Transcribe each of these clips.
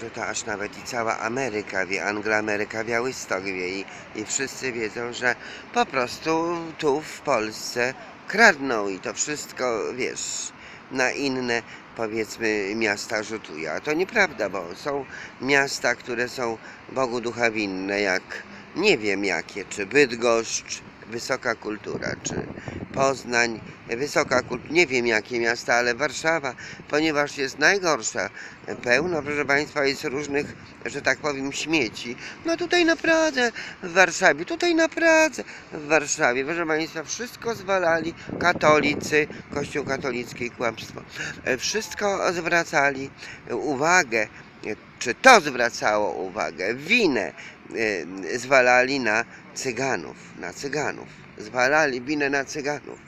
że to aż nawet i cała Ameryka wie, Angloameryka, Białystok wie i, i wszyscy wiedzą, że po prostu tu w Polsce kradną i to wszystko, wiesz, na inne powiedzmy miasta rzutuje. A to nieprawda, bo są miasta, które są Bogu ducha winne, jak nie wiem jakie, czy Bydgoszcz, wysoka kultura, czy Poznań, wysoka kultura, nie wiem jakie miasta, ale Warszawa, ponieważ jest najgorsza, pełno, proszę Państwa, jest różnych, że tak powiem, śmieci. No tutaj na Pradze, w Warszawie, tutaj na Pradze, w Warszawie, proszę Państwa, wszystko zwalali katolicy, Kościół katolicki, kłamstwo. E, Wszystko zwracali uwagę, czy to zwracało uwagę, winę e, zwalali na cyganów, na cyganów. Zwalali winę na cyganów.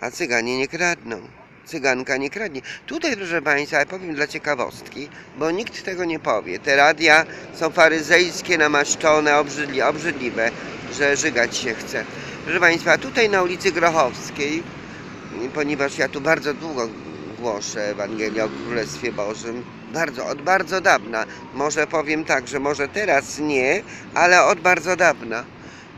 A cyganie nie kradną. Cyganka nie kradnie. Tutaj, proszę Państwa, ja powiem dla ciekawostki, bo nikt tego nie powie. Te radia są faryzejskie, namaszczone, obrzydli, obrzydliwe, że żygać się chce. Proszę Państwa, tutaj na ulicy Grochowskiej, ponieważ ja tu bardzo długo głoszę Ewangelię o Królestwie Bożym, bardzo, od bardzo dawna. Może powiem tak, że może teraz nie, ale od bardzo dawna.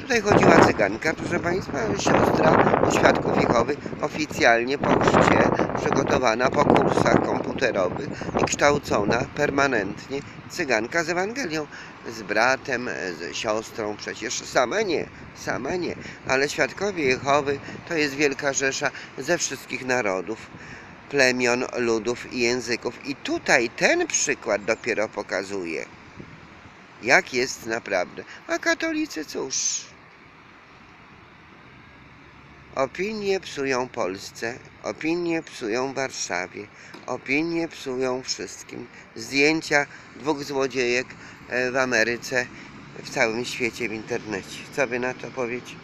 Tutaj chodziła cyganka, proszę Państwa, siostra świadków Jehowy, oficjalnie po chrzcie, przygotowana po kursach komputerowych i kształcona permanentnie cyganka z Ewangelią, z bratem, z siostrą, przecież sama nie, sama nie, ale świadkowie Jehowy to jest wielka rzesza ze wszystkich narodów, plemion, ludów i języków. I tutaj ten przykład dopiero pokazuje, jak jest naprawdę. A katolicy cóż? Opinie psują Polsce, opinie psują Warszawie, opinie psują wszystkim. Zdjęcia dwóch złodziejek e, w Ameryce, w całym świecie, w internecie. Co wy na to powiecie?